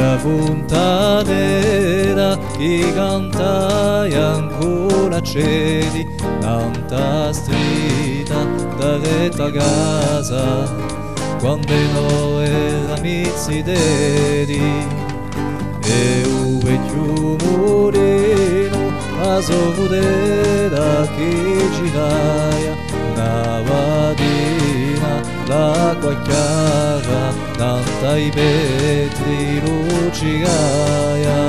vecchia fontanera che cantai ancora cieli tanta strita da retta casa quando noi eravamo sederi e un vecchio moreno a sorridere che giraia una vadina l'acqua chiara tanta i vetri lucigaia.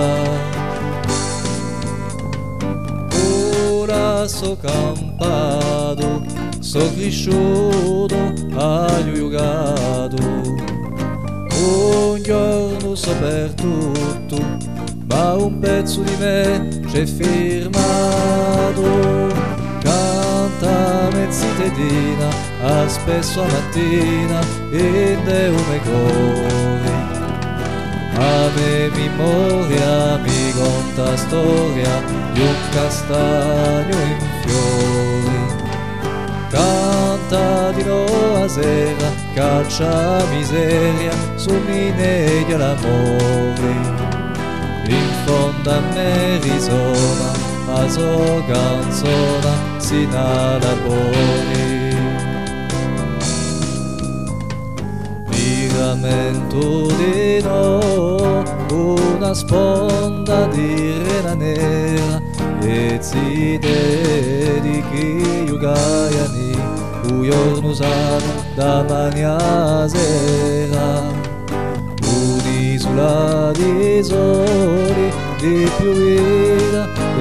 Ora so campato so cresciuto aiugato un giorno so per tutto ma un pezzo di me c'è firmato canta mezzitedina a spesso a mattina in deume cori a me memoria mi conta storia di un castagno in fiori. Canta di no a sera calcia miseria su minedia l'amore in fondo a me risona a so canzona si nada poi Ligamento di no una sponda di rena nera e si dedichi Yugayani Uyornu sana da mania sera. Un'isola di soli, di piovera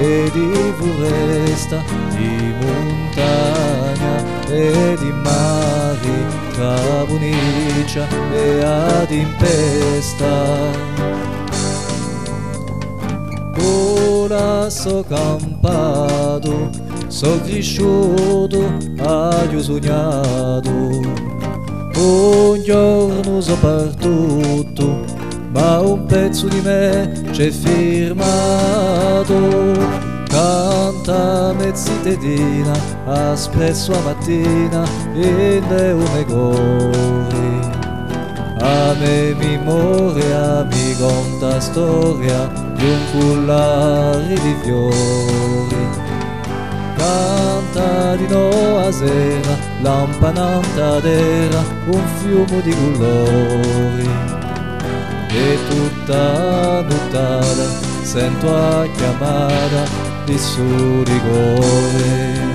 e di foresta, di montagna e di mari, tra Bonicia e ad impesta. Ora so campato, so cresciuto, ho sognato. Un giorno so partito, ma un pezzo di me c'è firmato. Canta mezzitedina, a spesso a mattina, in un gori. A me memoria mi conta storia di un cullare di fiori. Canta di no a sera, lampananta d'era, un fiume di colori. E tutta nottata sento a chiamata di suo rigore.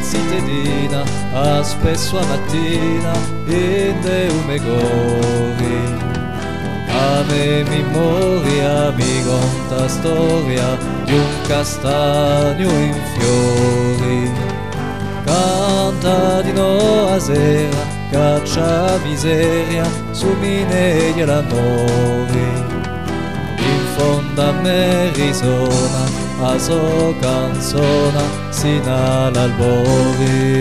Mezzitedina, a spesso a mattina, in deume gori. A me memoria mi conta storia di un castagno in fiori. Canta di no a sera, caccia miseria, su minedia l'amore. In fondo a me risona, a so canzona, sino all'albore.